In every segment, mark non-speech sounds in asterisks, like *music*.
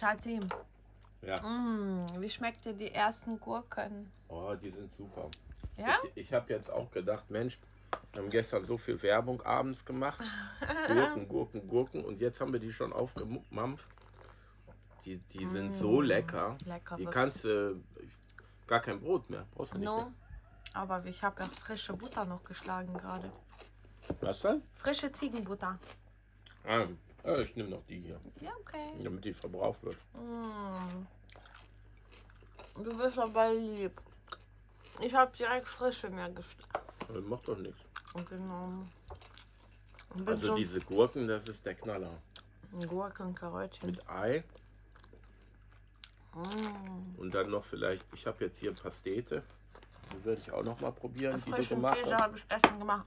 Schatzi, Ja. mm, wie schmeckt dir die ersten Gurken? Oh, die sind super. Ja? Ich, ich habe jetzt auch gedacht, Mensch, wir haben gestern so viel Werbung abends gemacht. *laughs* Gurken, Gurken, Gurken. Und jetzt haben wir die schon aufgemampft. Die, die sind so lecker. Lecker, Die wirklich. kannst du gar kein Brot mehr. Brauchst du nicht No. mehr. Aber ich habe ja frische Butter noch geschlagen gerade. Was dann? Frische Ziegenbutter. Ah, äh, ich nehme noch die hier, Ja, okay. damit die verbraucht wird. Du bist aber lieb. Ich habe direkt frische mir geschlagen. Das macht doch nichts. Genau. Also so diese Gurken, das ist der Knaller. Gurken, Karöttchen. Mit Ei Mm. und dann noch vielleicht, ich habe jetzt hier Pastete. Die würde ich auch noch mal probieren, die du gemacht Käse habe ich gestern gemacht.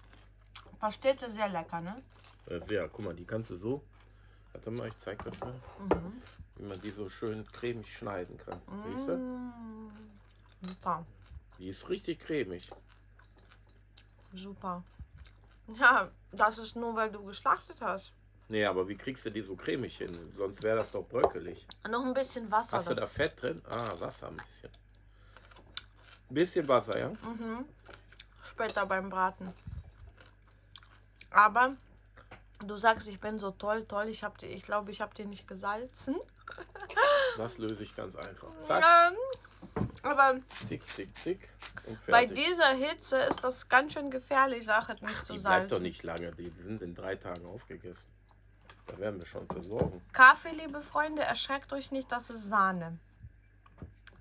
Pastete sehr lecker, ne? Ja, sehr, guck mal, die kannst du so. Warte mal, ich zeig das mal. Mhm. Wie man die so schön cremig schneiden kann. Siehst du? Mm. Super, Die ist richtig cremig. super. Ja, das ist nur, weil du geschlachtet hast. Nee, aber wie kriegst du die so cremig hin? Sonst wäre das doch bröckelig. Noch ein bisschen Wasser. Hast du da Fett drin? Ah, Wasser ein bisschen. Ein bisschen Wasser, ja? Später beim Braten. Aber du sagst, ich bin so toll, toll. Ich habe, ich glaube, ich habe dir nicht gesalzen. Das löse ich ganz einfach. *laughs* Zack, Ähm, aber zick, zick, zick. Bei dieser Hitze ist das ganz schön gefährlich, Sachen nicht zu Die bleibt doch salzen. nicht lange. Die die sind in drei Tagen aufgegessen. Da werden wir schon versorgen. Kaffee, liebe Freunde, erschreckt euch nicht, das ist Sahne.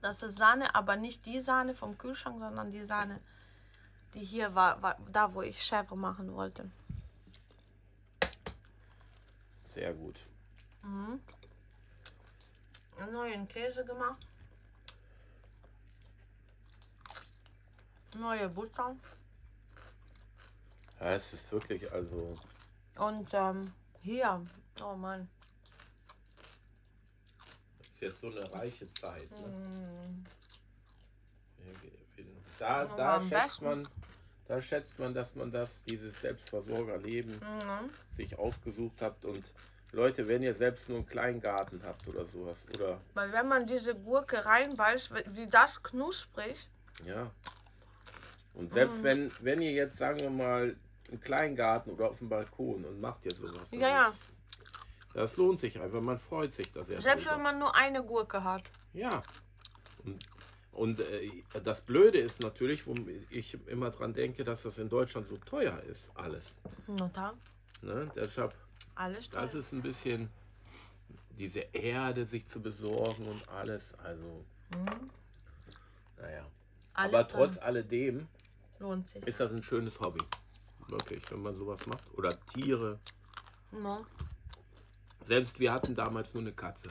Das ist Sahne, aber nicht die Sahne vom Kühlschrank, sondern die Sahne, die hier war, war da, wo ich Chèvre machen wollte. Sehr gut. Einen neuen Käse gemacht. Neue Butter. Ja, es ist wirklich, also, Und ähm, hier, oh Mann, es ist jetzt so eine reiche Zeit. Ne? Mm. Da, da schätzt besten- man, da schätzt man, dass man das, dieses Selbstversorgerleben Mhm. sich ausgesucht hat und Leute, wenn ihr selbst nur einen kleinen Garten habt oder sowas, oder weil wenn man diese Gurke reinbeißt, wie- das knusprig, ja. Und selbst wenn, wenn ihr jetzt, sagen wir mal, einen kleinen Garten oder auf dem Balkon und macht ihr sowas. Ja, ja. ist- Das lohnt sich einfach, man freut sich da sehr selbst drüber. wenn man nur eine Gurke hat. Ja. Und, und äh, das Blöde ist natürlich, wo ich immer dran denke, dass das in Deutschland so teuer ist, alles. Da, Ne? Deshalb, alles das toll. ist ein bisschen diese Erde sich zu besorgen und alles. Also, naja. Mhm. Alles Aber trotz alledem Lohnt sich. ist das ein schönes Hobby. Wirklich, wenn man sowas macht. Oder Tiere. No. Selbst wir hatten damals nur eine Katze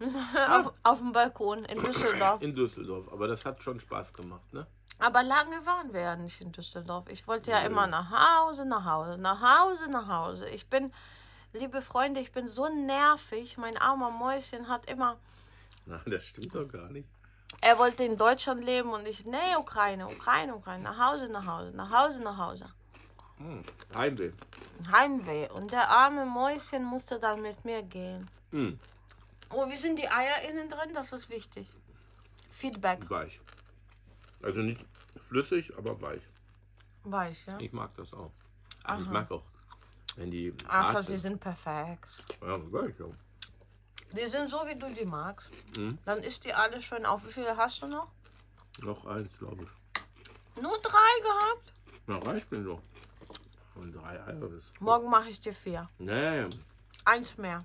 *laughs* Auf, auf dem Balkon in Düsseldorf. in Düsseldorf. Aber das hat schon Spaß gemacht, ne? Aber lange waren wir ja nicht in Düsseldorf. Ich wollte ja immer nach Hause, nach Hause, nach Hause, nach Hause. Ich bin, liebe Freunde, ich bin so nervig. Mein armer Mäuschen hat immer, Na, das stimmt doch gar nicht. er wollte in Deutschland leben und ich, nee, Ukraine, Ukraine, Ukraine, nach Hause, nach Hause, nach Hause, nach Hause. Hm. Heimweh. Heimweh. Und der arme Mäuschen musste dann mit mir gehen. Hm. Oh, wie sind die Eier innen drin? Das ist wichtig. Feedback. Weich. Also nicht flüssig, aber weich. Weich, ja? Ich mag das auch. Also ich mag auch, wenn die Also, hart sie sind. perfekt. Ja, weich, ja. Die sind so, wie du die magst. Mhm. Dann ist die alle schön auf. Wie viele hast du noch? Noch eins, glaube ich. Nur drei gehabt? Na, reicht mir doch. Und drei Eier ist. Morgen mache ich dir vier. Nee, Eins mehr.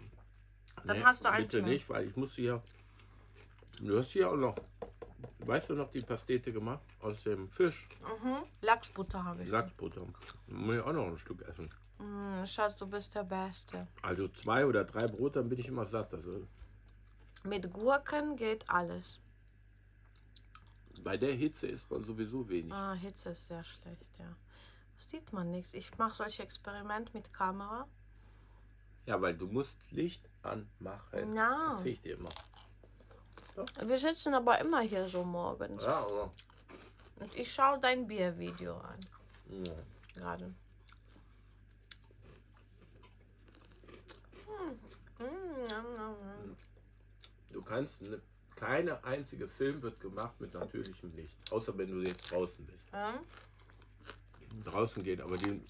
Dann hast du eins Bitte nicht, weil ich muss hier. Du hast hier auch noch. Weißt du noch die Pastete gemacht? Aus dem Fisch. Mhm. Lachsbutter habe ich. Lachsbutter. Muss ich auch noch ein Stück essen. Mm, Schatz, du bist der Beste. Also zwei oder drei Brot, dann bin ich immer satt. Also Mit Gurken geht alles. bei der Hitze isst man sowieso wenig. Ah, Hitze ist sehr schlecht, ja. Sieht man nichts. Ich mache solche Experimente mit Kamera. Ja, weil du musst Licht anmachen. Ja. Erzähl ich dir immer. Wir sitzen aber immer hier so morgens. Ja, aber. Und ich schaue dein Biervideo an. Ja. Gerade. Hm. Mm, mm. kannst, ne, keine einzige Film wird gemacht mit natürlichem Licht. Außer wenn du jetzt draußen bist. Mhm. Draußen geht, aber die,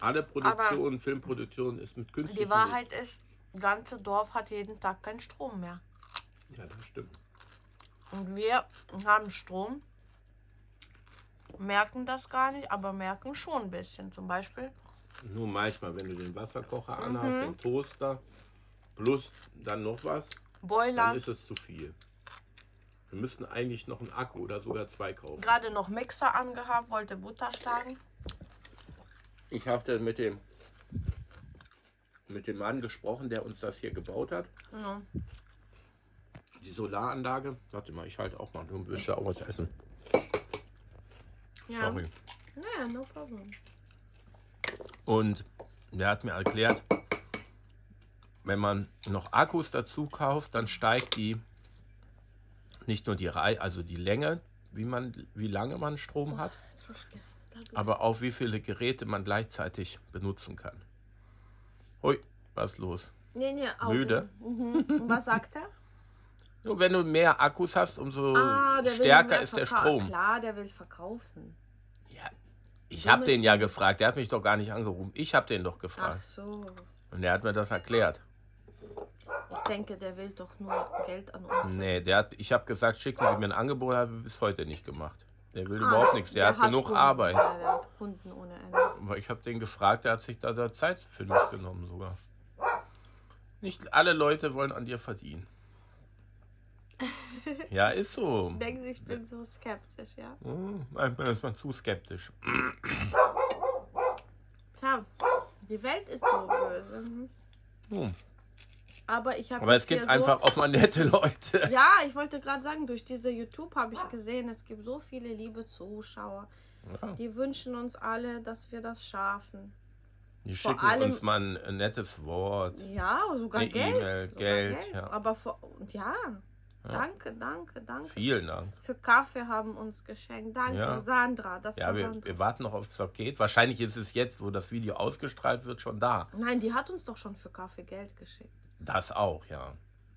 alle Produktion, Filmproduktion ist mit künstlichem Die Wahrheit ist, das ganze Dorf hat jeden Tag keinen Strom mehr. Licht. Ja, das stimmt. Und wir haben Strom, merken das gar nicht, aber merken schon ein bisschen. Zum Beispiel, Nur manchmal, wenn du den Wasserkocher anhast, Mhm. den Toaster, plus dann noch was, Boiler, dann ist es zu viel. Wir müssten eigentlich noch einen Akku oder sogar zwei kaufen. gerade noch Mixer angehabt, wollte Butter schlagen. Ich habe mit dem mit dem Mann gesprochen, der uns das hier gebaut hat. Ja. Die Solaranlage. Warte mal, ich halte auch mal. Du willst ja auch was essen. Ja. Sorry. Ja, no problem. Und der hat mir erklärt, wenn man noch Akkus dazu kauft, dann steigt die nicht nur die Reihe, also die Länge, wie man, wie lange man Strom hat, aber auch wie viele Geräte man gleichzeitig benutzen kann. Hui, was ist los? Nee, nee, Augen. Müde? Mhm. Und was sagt er? *laughs* Nur wenn du mehr Akkus hast, umso Ah, stärker ist der Strom. Klar, der will verkaufen. Ja, ich habe den ja gefragt. Der hat mich doch gar nicht angerufen. Ich habe den doch Ach gefragt. so. Und der hat mir das erklärt. Ich denke, der will doch nur Geld an uns. Nee, der hat, ich habe gesagt, schicken Sie mir ein Angebot, habe bis heute nicht gemacht. Der will Ah, überhaupt nichts. Der, hat, genug Kunden. Arbeit. Ja, der hat Kunden ohne Ende. Aber ich habe den gefragt, der hat sich da, da Zeit für mich genommen sogar. Nicht alle Leute wollen an dir verdienen. *laughs* Ja, ist so. Denken Sie, ich bin so skeptisch, ja? Manchmal ist man zu skeptisch. Tja, die Welt ist so böse. Hm. Aber ich habe. Aber es gibt einfach auch mal nette Leute. *laughs* Ja, ich wollte gerade sagen, durch diese YouTube habe ich gesehen, es gibt so viele liebe Zuschauer. Ja, Die wünschen uns alle, dass wir das schaffen. die vor schicken allem- uns mal ein, nettes Wort. Ja, sogar Geld. E-Mail, sogar Geld, ja. Aber vor, ja, danke, danke, danke. Vielen Dank. Für Kaffee haben uns geschenkt. Danke, Ja. Sandra. Das Ja, wir, Sandra. wir warten noch aufs Paket. Wahrscheinlich ist es jetzt, wo das Video ausgestrahlt wird, schon da. Nein, die hat uns doch schon für Kaffee Geld geschickt. Das auch, ja.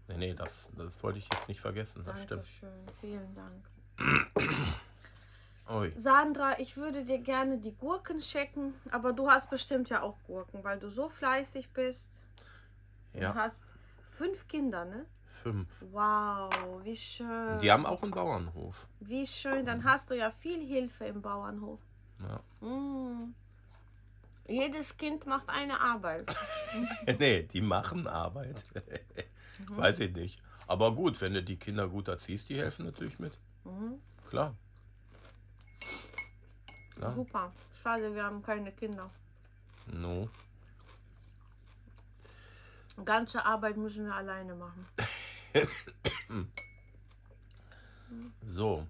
Nee, nee, das, das wollte ich jetzt nicht vergessen. Das stimmt. Dankeschön, vielen Dank. *clears throat* Sandra, ich würde dir gerne die Gurken checken, aber du hast bestimmt ja auch Gurken, weil du so fleißig bist. Du Ja, hast fünf Kinder, ne? fünf. Wow, wie schön. Die haben auch einen Bauernhof. Wie schön, dann hast du ja viel Hilfe im Bauernhof. Ja. Mm. Jedes Kind macht eine Arbeit. *laughs* nee, die machen Arbeit. *laughs* Mhm. Weiß ich nicht. Aber gut, wenn du die Kinder gut erziehst, die helfen natürlich mit. Mhm. Klar. Klar. Super. Schade, wir haben keine Kinder. No. Ganze Arbeit müssen wir alleine machen. *coughs* So,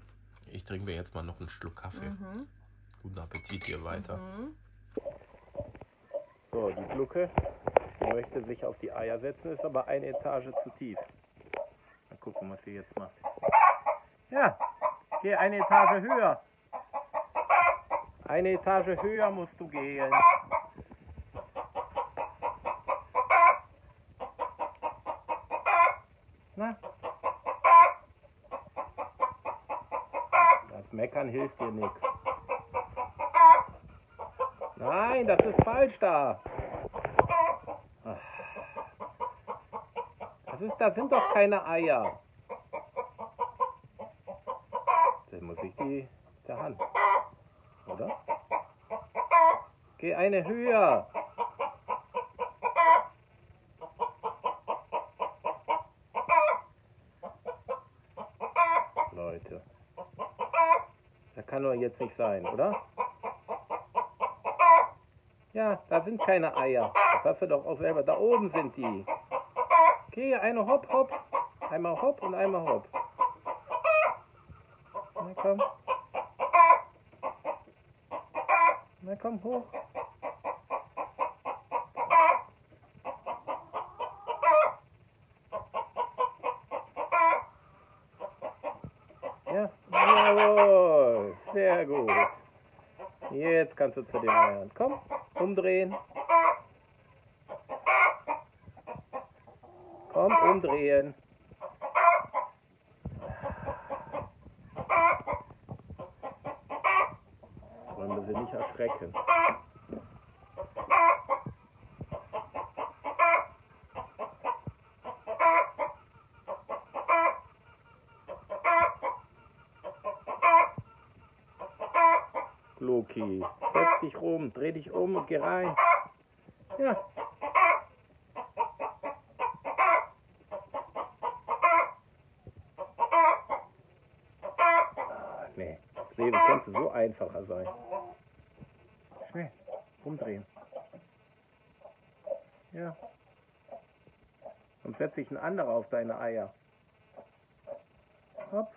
ich trinke mir jetzt mal noch einen Schluck Kaffee. Mhm. Guten Appetit hier weiter. So, die Glucke möchte sich auf die Eier setzen, ist aber eine Etage zu tief. Mal gucken, was sie jetzt macht. Ja, geh eine Etage höher. Eine Etage höher musst du gehen. Na? Das Meckern hilft dir nichts. Nein, das ist falsch da. Das ist, das sind doch keine Eier. Dann muss ich die der Hand. Oder? Geh eine höher. Leute. Das kann doch jetzt nicht sein, oder? Ja, da sind keine Eier. Das hast du doch auch selber. Da oben sind die. Geh, eine hopp, hopp. Einmal hopp und einmal hopp. Na komm. Na komm, hoch. Ja, jawohl. Sehr gut. Jetzt kannst du zu den Eiern. Komm, umdrehen. umdrehen. Wollen wir sie nicht erschrecken. Loki, setz dich rum, dreh dich um und geh rein. Nee, das Leben könnte so einfacher sein. Schnell, umdrehen. Ja. Sonst setzt sich ein anderer auf deine Eier. Hopp.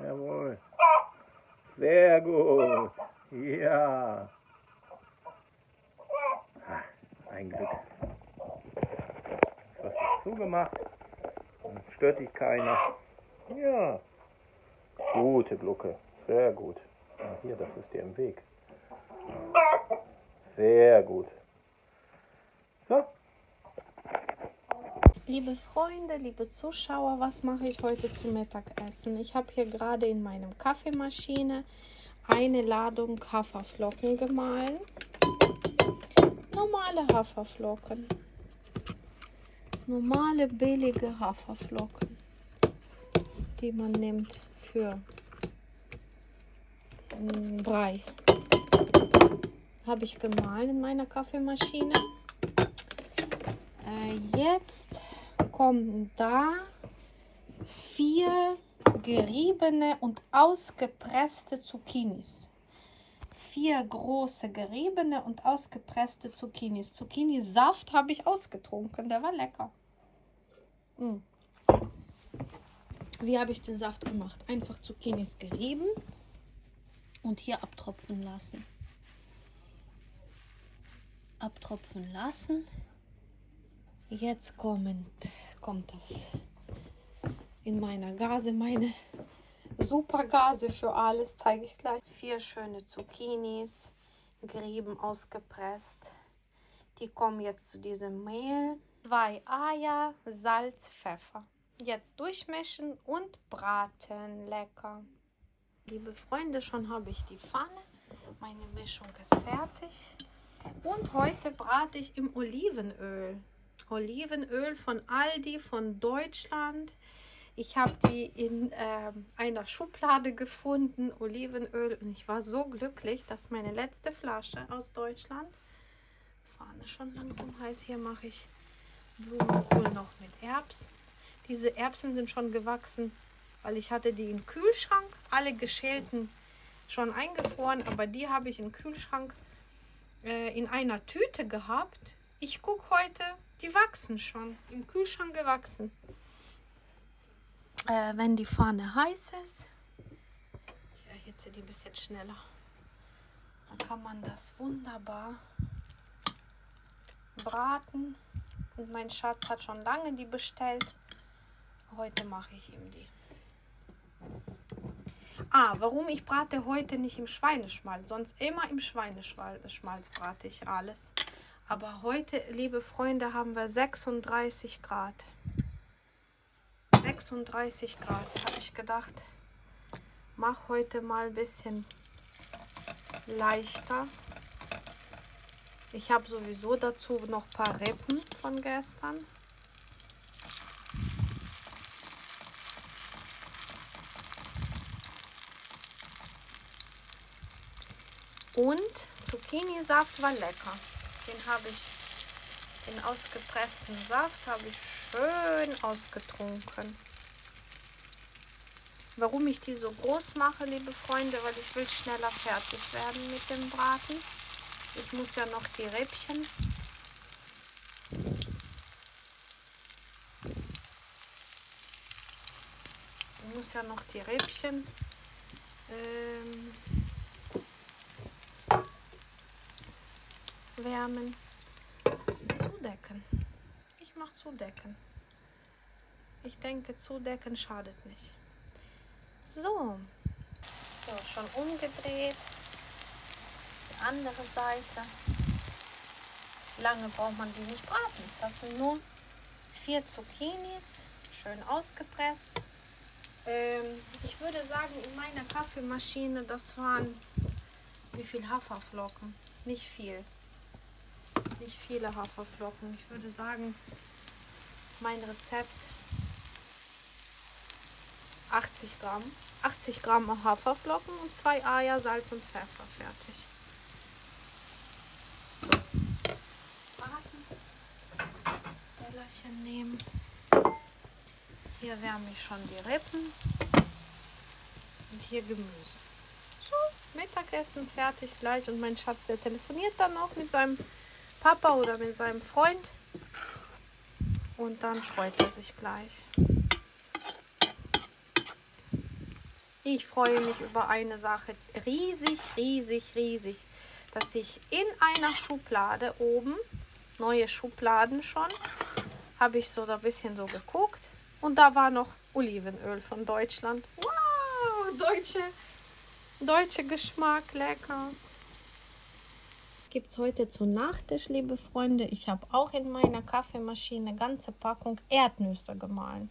Jawohl. Sehr gut. Ja. Ein Glück. Das hast du zugemacht. Dann stört dich keiner. Ja. Gute Glucke. Sehr gut. Ah, hier, das ist dir im Weg. Sehr gut. So. Liebe Freunde, liebe Zuschauer, was mache ich heute zum Mittagessen? Ich habe hier gerade in meinem Kaffeemaschine eine Ladung Haferflocken gemahlen. Normale Haferflocken. Normale billige Haferflocken, die man nimmt für mm, Brei. Habe ich gemahlen in meiner Kaffeemaschine. Äh, jetzt kommen da vier geriebene und ausgepresste Zucchinis. Vier große geriebene und ausgepresste Zucchinis. Zucchini-Saft habe ich ausgetrunken, der war lecker. Mm. Wie habe ich den Saft gemacht? Einfach Zucchinis gerieben und hier abtropfen lassen. Abtropfen lassen. Jetzt kommt, kommt das in meiner Gase, meine super Gase für alles, zeige ich gleich. Vier schöne Zucchinis, gerieben, ausgepresst. Die kommen jetzt zu diesem Mehl. Zwei Eier, Salz, Pfeffer. Jetzt durchmischen und braten. Lecker. Liebe Freunde, schon habe ich die Pfanne. Meine Mischung ist fertig. Und heute brate ich im Olivenöl. Olivenöl von Aldi, von Deutschland. Ich habe die in äh, einer Schublade gefunden, Olivenöl. Und ich war so glücklich, dass meine letzte Flasche aus Deutschland, Fahne schon langsam heiß, hier mache ich Blumenkohl noch mit Erbs. Diese Erbsen sind schon gewachsen, weil ich hatte die im Kühlschrank, alle geschälten schon eingefroren, aber die habe ich im Kühlschrank äh, in einer Tüte gehabt. Ich gucke heute, die wachsen schon, im Kühlschrank gewachsen. Äh, wenn die Pfanne heiß ist, ich erhitze die ein bisschen schneller, dann kann man das wunderbar braten. Und mein Schatz hat schon lange die bestellt. Heute mache ich ihm die. Ah, warum ich brate heute nicht im Schweineschmalz? Sonst immer im Schweineschmalz brate ich alles. Aber heute, liebe Freunde, haben wir 36 Grad. 36 Grad. Habe ich gedacht, mach heute mal ein bisschen leichter. Ich habe sowieso dazu noch ein paar Rippen von gestern. Und Zucchini-Saft war lecker. Den habe ich, den ausgepressten Saft habe ich schön ausgetrunken. Warum ich die so groß mache, liebe Freunde, weil ich will schneller fertig werden mit dem Braten. Ich muss ja noch die Räppchen ich muss ja noch die Räppchen ähm, wärmen. Zudecken. Ich mache zudecken. Ich denke, zudecken schadet nicht. So. So, schon umgedreht. Die andere Seite. Lange braucht man die nicht braten. Das sind nur vier Zucchinis, schön ausgepresst. Ähm, ich würde sagen, in meiner Kaffeemaschine, das waren wie viel Haferflocken? Nicht viel. Nicht viele Haferflocken. Ich würde sagen, mein Rezept 80 Gramm. 80 Gramm Haferflocken und zwei Eier, Salz und Pfeffer. Fertig. So. Warten. Tellerchen nehmen. Hier wärme ich schon die Rippen. Und hier Gemüse. So, Mittagessen fertig gleich. Und mein Schatz, der telefoniert dann noch mit seinem Papa oder mit seinem Freund. Und dann freut er sich gleich. Ich freue mich über eine Sache riesig, riesig, riesig, dass ich in einer Schublade oben, neue Schubladen schon, habe ich so da ein bisschen so geguckt und da war noch Olivenöl von Deutschland. Wow, deutsche, deutsche Geschmack, lecker. Gibt es heute zu Nachtisch, liebe Freunde. Ich habe auch in meiner Kaffeemaschine ganze Packung Erdnüsse gemahlen.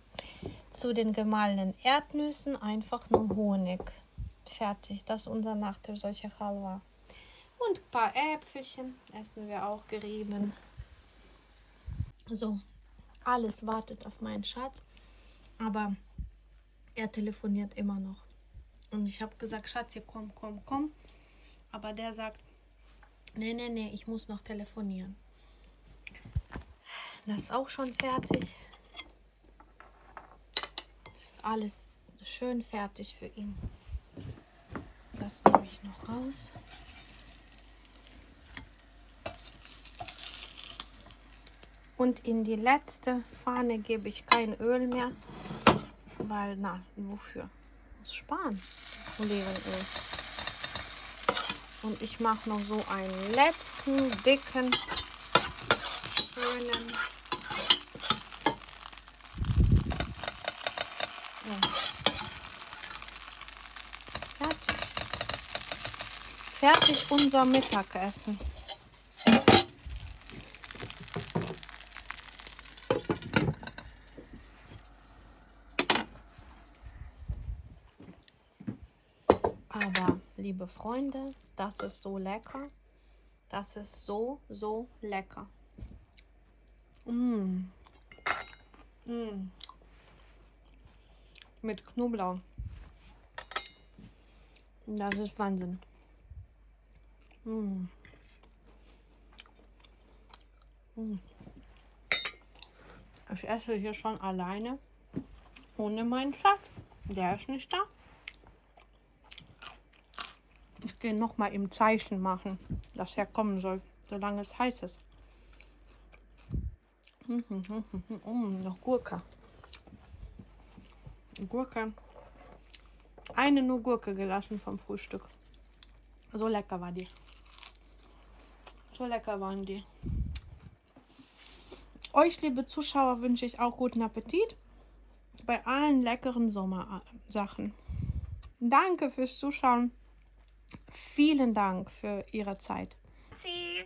Zu den gemahlenen Erdnüssen einfach nur Honig. Fertig, das ist unser Nachtisch, solche Halwa. Und ein paar Äpfelchen essen wir auch gerieben. So, alles wartet auf meinen Schatz. Aber er telefoniert immer noch. Und ich habe gesagt, Schatz, hier komm, komm, komm. Aber der sagt, nee, nee, nee, ich muss noch telefonieren. Das ist auch schon fertig. Das ist alles schön fertig für ihn. Das nehme ich noch raus. Und in die letzte Pfanne gebe ich kein Öl mehr, weil, na, wofür? Muss sparen, Olivenöl. Und ich mache noch so einen letzten dicken, schönen. Fertig. Fertig unser Mittagessen. Aber, liebe Freunde, das ist so lecker. Das ist so, so lecker. Mm. Mm. Mit Knoblauch. Das ist Wahnsinn. Mm. Mm. Ich esse hier schon alleine. Ohne meinen Schatz. Der ist nicht da. Ich gehe noch mal im Zeichen machen, dass er kommen soll, solange es heiß ist. Mm, *laughs* mm, noch Gurke. Gurke. Eine nur Gurke gelassen vom Frühstück. So lecker war die. So lecker waren die. Euch, liebe Zuschauer, wünsche ich auch guten Appetit bei allen leckeren Sommersachen. Danke fürs Zuschauen. Vielen Dank für Ihre Zeit. Sie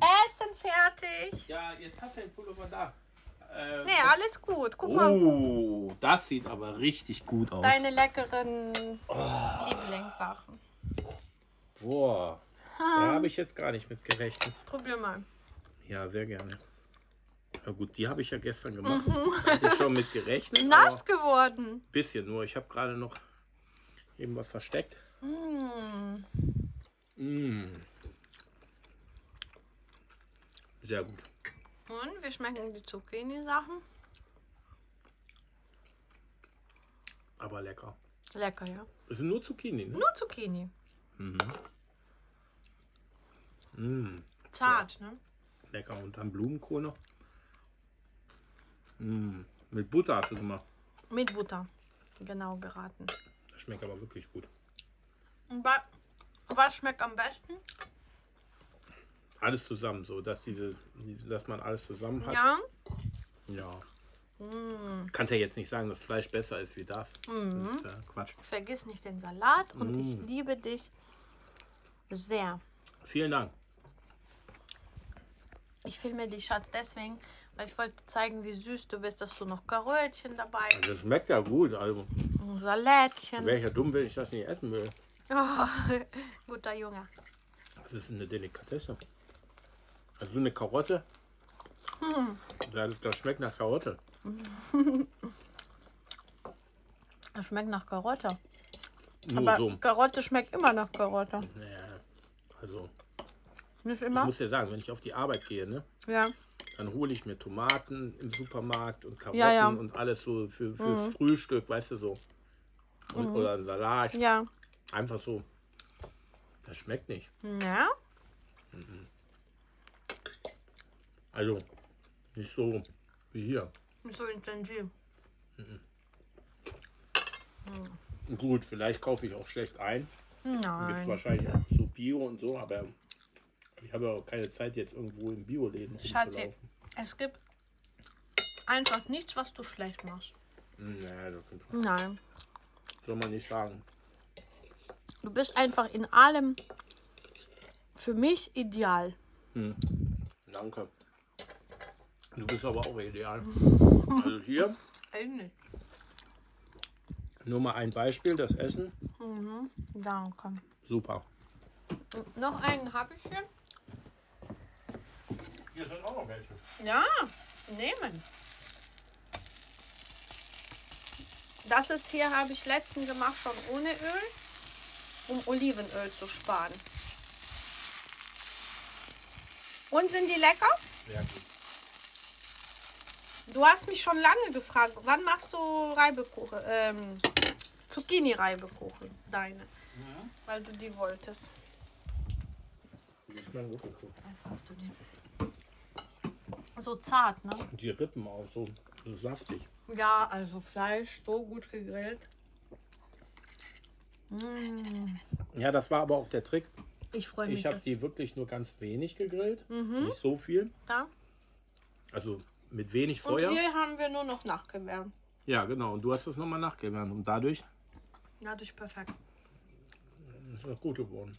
Essen fertig. Ja, jetzt hast du den Pullover da. Äh, Nee, alles gut. Guck mal, oh, das sieht aber richtig gut aus. deine leckeren Lieblingssachen. Boah, da habe ich jetzt gar nicht mit gerechnet. Probier mal. Ja, sehr gerne. Na gut, die habe ich ja gestern gemacht. Hatte ich schon mit gerechnet. *laughs* Nass geworden. Bisschen nur. Ich habe gerade noch eben was versteckt. Mm. Mm. Sehr gut. Und wie schmecken die Zucchini-Sachen? Aber lecker. Lecker, ja. Es sind nur Zucchini, ne? Nur Zucchini. Mm. Zart, ne? Lecker. Und dann Blumenkohl noch. Mm. Mit Butter hast du gemacht. Mit Butter. Genau geraten. Das schmeckt aber wirklich gut. Und wa was schmeckt am besten? Alles zusammen, so dass diese, dass man alles zusammen hat. Ja. Ja. Mm. Kannst ja jetzt nicht sagen, dass Fleisch besser ist wie das. Mhm. Das ist ja Quatsch. Vergiss nicht den Salat und ich liebe dich sehr. Vielen Dank. Ich filme dich, Schatz, deswegen, Ich wollte zeigen, wie süß du bist, dass du noch Karötchen dabei Also das schmeckt ja gut. Also Salätchen. wäre ich ja dumm, wenn ich das nicht essen will. Oh, *laughs* guter Junge. Das ist eine Delikatesse. Also eine Karotte. Das, das schmeckt nach Karotte. *laughs* Das schmeckt nach Karotte. Nur Aber so. Karotte schmeckt immer nach Karotte. Ja, also, Nicht ich immer? muss ja sagen, wenn ich auf die Arbeit gehe, ne, Ja. dann hole ich mir Tomaten im Supermarkt und Karotten Ja, ja. und alles so für, für Frühstück, weißt du so. Und, Oder ein Salat. Ja. Einfach so. Das schmeckt nicht. Ja. Also nicht so wie hier. Nicht so intensiv. Gut, vielleicht kaufe ich auch schlecht ein. Gibt Nein. wahrscheinlich auch so Bio und so, aber ich habe ja auch keine Zeit jetzt irgendwo im Bioläden Schatzi, es gibt einfach nichts, was du schlecht machst. Naja, das Nein. soll man nicht sagen. Du bist einfach in allem für mich ideal. Danke. Du bist aber auch ideal. *laughs* Also hier Eigentlich. nur mal ein Beispiel, das Essen. Danke. Super. Und noch einen habe ich hier. Hier sind auch noch welche. Ja, nehmen. Das ist hier, habe ich letzten gemacht, schon ohne Öl, um Olivenöl zu sparen. Und sind die lecker? Sehr gut. Du hast mich schon lange gefragt, wann machst du Reibekuchen, ähm, Zucchini-Reibekuchen, deine, weil du die wolltest. Die. Jetzt hast du die. So zart, ne? Die Rippen auch so, so saftig. Ja, also Fleisch so gut gegrillt. Ja, das war aber auch der Trick. Ich freue mich. Ich habe die wirklich nur ganz wenig gegrillt. Nicht so viel. da. Also mit wenig Und Feuer. hier haben wir nur noch nachgewärmt. Ja, genau. Und du hast das nochmal nachgewärmt. Und dadurch Dadurch perfekt. ist das gut geworden.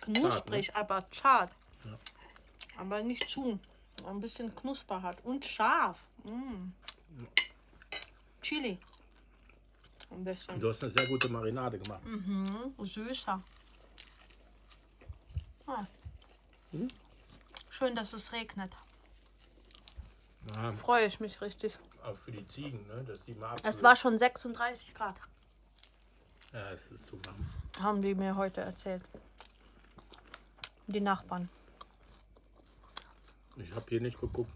Knusprig, aber zart. Aber nicht zu. Ein bisschen Knusper hat. Und scharf. Mm. Chili. Ein bisschen. Du hast eine sehr gute Marinade gemacht. Süßer. Ah. Schön, dass es regnet. Ja, Freue ich mich richtig. auch für die Ziegen, ne? dass die mal Es war schon 36 Grad, Ja, es ist zu warm. haben die mir heute erzählt. Die Nachbarn. Ich habe hier nicht geguckt.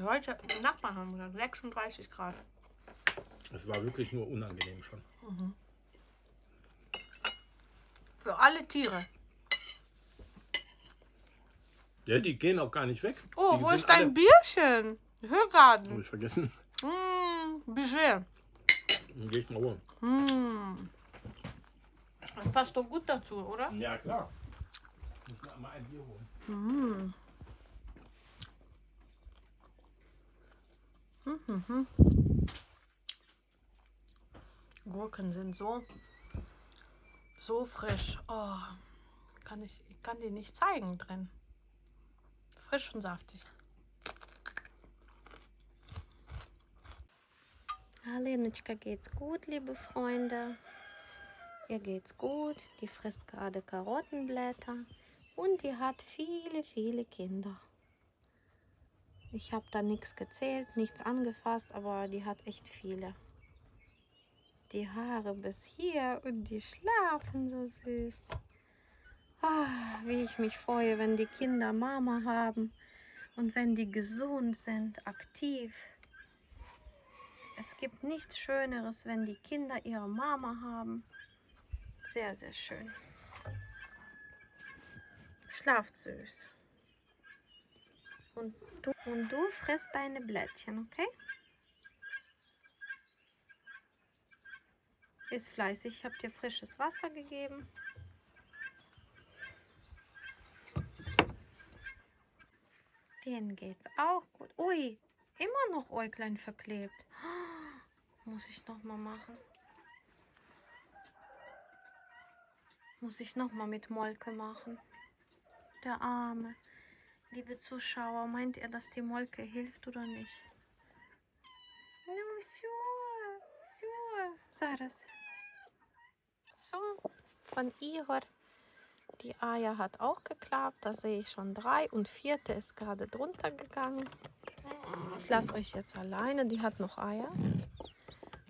Heute, die Nachbarn haben gesagt, 36 Grad. Es war wirklich nur unangenehm schon. Für alle Tiere. Ja, die gehen auch gar nicht weg. Oh, die wo ist dein alle- Bierchen? Hab Hörgarten. ich vergessen. Mmh, Budget. Dann geh ich mal holen. Das passt doch gut dazu, oder? Ja, klar. Ich muss mal ein Bier holen. Gurken sind so, so frisch. Oh, kann ich, ich kann die nicht zeigen drin. Frisch und saftig. Lenitschka geht's gut, liebe Freunde. Ihr geht's gut. Die frisst gerade Karottenblätter und die hat viele, viele Kinder. Ich habe da nichts gezählt, nichts angefasst, aber die hat echt viele. Die Haare bis hier und die schlafen so süß. Ah, wie ich mich freue, wenn die Kinder Mama haben und wenn die gesund sind, aktiv. Es gibt nichts Schöneres, wenn die Kinder ihre Mama haben. Sehr, sehr schön. Schlaft süß. Und du, und du frisst deine Blättchen, okay? Ist fleißig. Ich habe dir frisches Wasser gegeben. Denen geht's auch gut. Ui, immer noch Äuglein verklebt. *gasps* Muss ich noch mal machen. Muss ich noch mal mit Molke machen. Der Arme. Liebe Zuschauer, meint ihr, dass die Molke hilft oder nicht? No, все, все, зараз. So, von Ihor. Die Eier hat auch geklappt. Da sehe ich schon drei und vierte ist gerade drunter gegangen. Ich lasse euch jetzt alleine. Die hat noch Eier.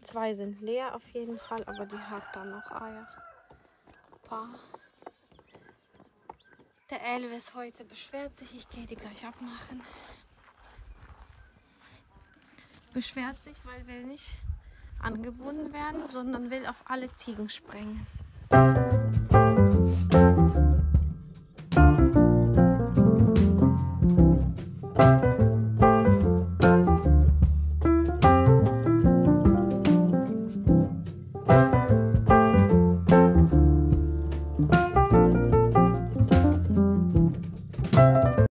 Zwei sind leer auf jeden Fall, aber die hat dann noch Eier. Paar. Der Elvis heute beschwert sich. Ich gehe die gleich abmachen. Beschwert sich, weil will nicht angebunden werden, sondern will auf alle Ziegen sprengen.